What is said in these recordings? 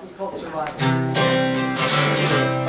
This is called Survival.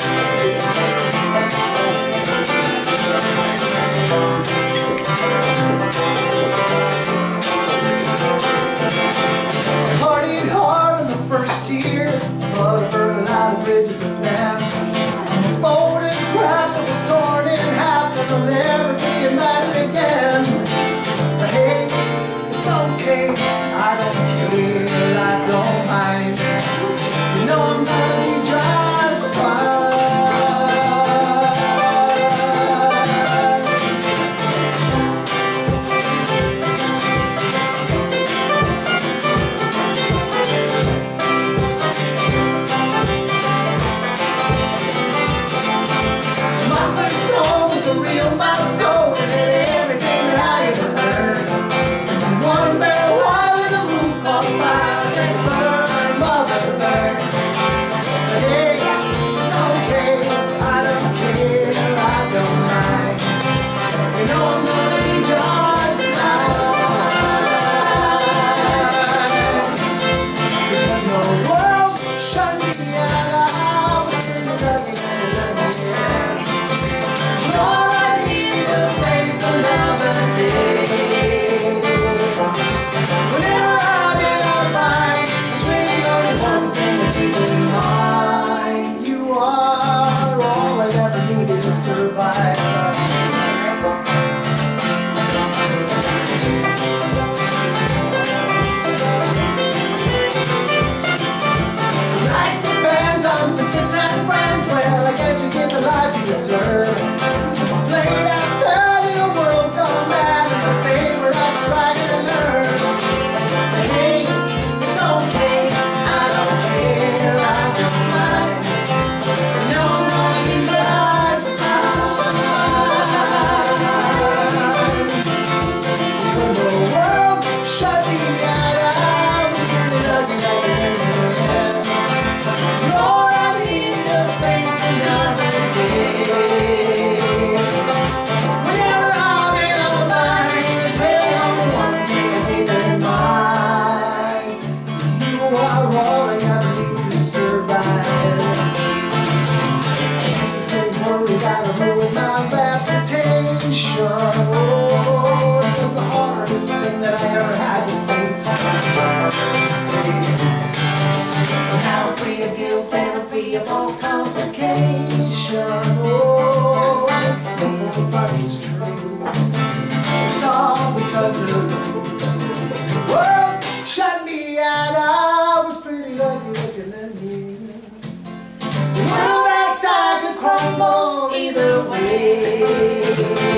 The